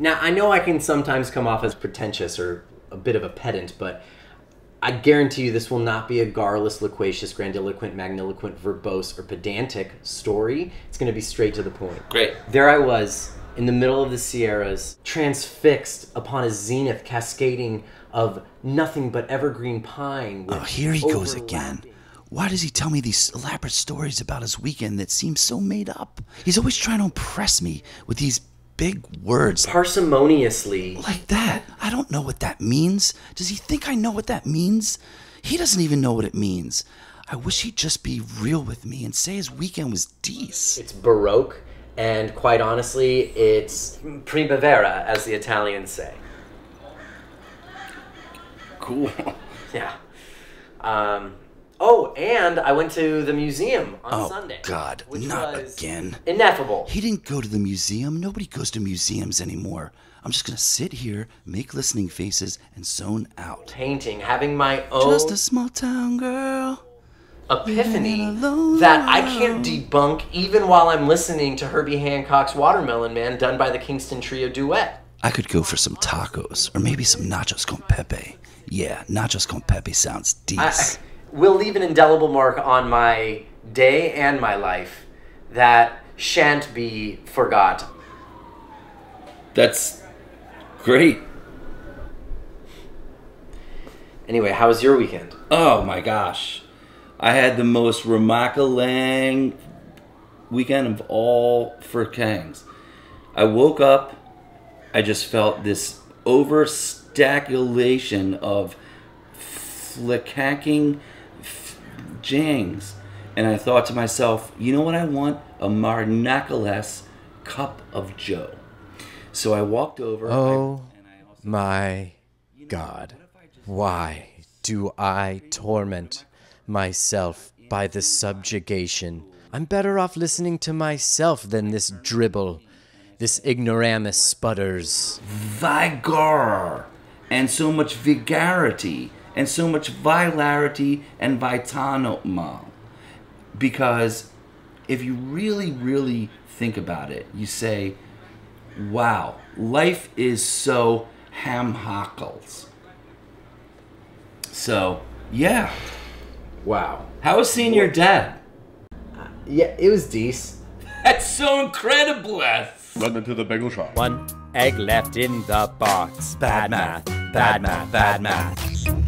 Now, I know I can sometimes come off as pretentious or a bit of a pedant, but I guarantee you this will not be a garrulous, loquacious, grandiloquent, magniloquent, verbose, or pedantic story. It's going to be straight to the point. Great. There I was in the middle of the Sierras, transfixed upon a zenith cascading of nothing but evergreen pine. Oh, here he goes again. Why does he tell me these elaborate stories about his weekend that seem so made up? He's always trying to impress me with these big words. Parsimoniously. Like that. I don't know what that means. Does he think I know what that means? He doesn't even know what it means. I wish he'd just be real with me and say his weekend was decent. It's Baroque, and quite honestly, it's Primavera, as the Italians say. Cool. Yeah. Um, oh, and I went to the museum on oh, Sunday. God, not again. Ineffable. He didn't go to the museum. Nobody goes to museums anymore. I'm just gonna sit here, make listening faces, and zone out. Painting, having my own Just a small town girl. epiphany that I can't debunk even while I'm listening to Herbie Hancock's Watermelon Man done by the Kingston Trio duet. I could go for some tacos, or maybe some nachos con pepe. Yeah, nachos con pepe sounds decent. Will leave an indelible mark on my day and my life that shan't be forgot. That's great. Anyway, how was your weekend? Oh my gosh. I had the most remarkable weekend of all for Kangs. I woke up, I just felt this overstaculation of flicking f- jangs. And I thought to myself, you know what I want? A Marnacales cup of Joe. So I walked over. Oh I- and I also- my God. Why do I torment myself by the subjugation? I'm better off listening to myself than this dribble, this ignoramus sputters. vigor and so much vigority and so much vilarity and vitanoma. Because if you really, really think about it, you say, wow, life is so hamhackles. So, yeah. Wow. How was seeing your dad? Uh, yeah, it was decent. That's so incredible. Run into the bagel shop. One egg left in the box. Bad math, bad math, bad math.